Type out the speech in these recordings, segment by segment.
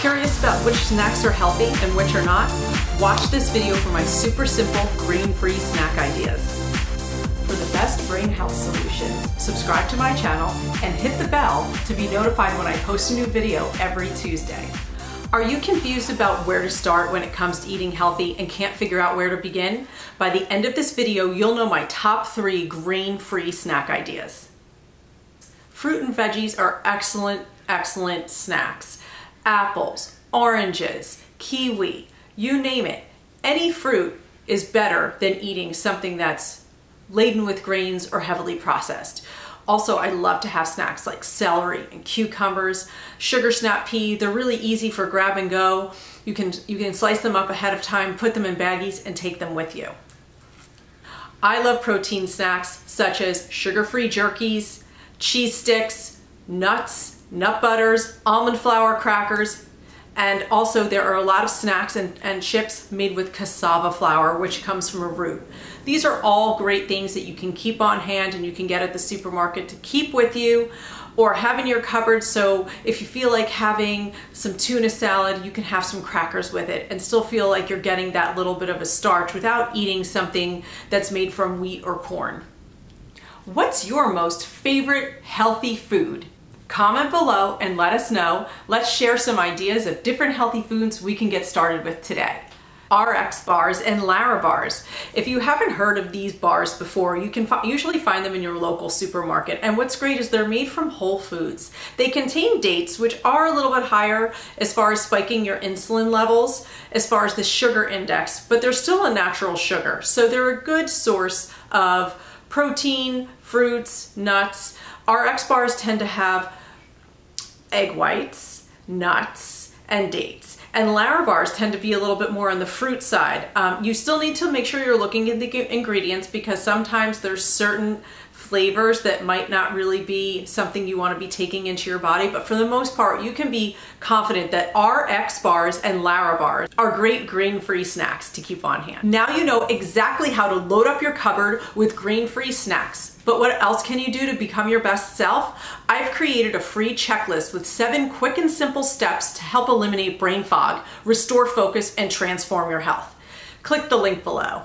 Curious about which snacks are healthy and which are not? Watch this video for my super simple grain-free snack ideas. For the best brain health solutions, subscribe to my channel and hit the bell to be notified when I post a new video every Tuesday. Are you confused about where to start when it comes to eating healthy and can't figure out where to begin? By the end of this video, you'll know my top three grain-free snack ideas. Fruit and veggies are excellent, excellent snacks apples, oranges, kiwi, you name it. Any fruit is better than eating something that's laden with grains or heavily processed. Also, I love to have snacks like celery and cucumbers, sugar snap pea. They're really easy for grab and go. You can, you can slice them up ahead of time, put them in baggies, and take them with you. I love protein snacks such as sugar-free jerkies, cheese sticks, nuts, nut butters, almond flour crackers, and also there are a lot of snacks and, and chips made with cassava flour, which comes from a root. These are all great things that you can keep on hand and you can get at the supermarket to keep with you or have in your cupboard so if you feel like having some tuna salad, you can have some crackers with it and still feel like you're getting that little bit of a starch without eating something that's made from wheat or corn. What's your most favorite healthy food? Comment below and let us know. Let's share some ideas of different healthy foods we can get started with today. RX bars and Larabars. If you haven't heard of these bars before, you can usually find them in your local supermarket. And what's great is they're made from whole foods. They contain dates, which are a little bit higher as far as spiking your insulin levels, as far as the sugar index, but they're still a natural sugar. So they're a good source of protein, fruits, nuts. RX bars tend to have egg whites, nuts, and dates. And Larabars tend to be a little bit more on the fruit side. Um, you still need to make sure you're looking at the ingredients because sometimes there's certain flavors that might not really be something you want to be taking into your body, but for the most part, you can be confident that RX bars and Larabars are great grain-free snacks to keep on hand. Now you know exactly how to load up your cupboard with grain-free snacks. But what else can you do to become your best self? I've created a free checklist with seven quick and simple steps to help eliminate brain fog, restore focus, and transform your health. Click the link below.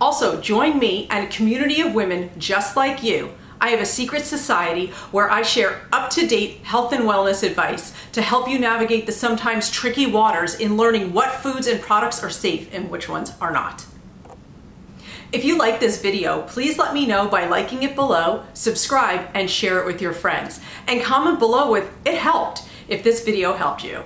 Also, join me and a community of women just like you. I have a secret society where I share up-to-date health and wellness advice to help you navigate the sometimes tricky waters in learning what foods and products are safe and which ones are not. If you like this video, please let me know by liking it below, subscribe, and share it with your friends. And comment below with, it helped, if this video helped you.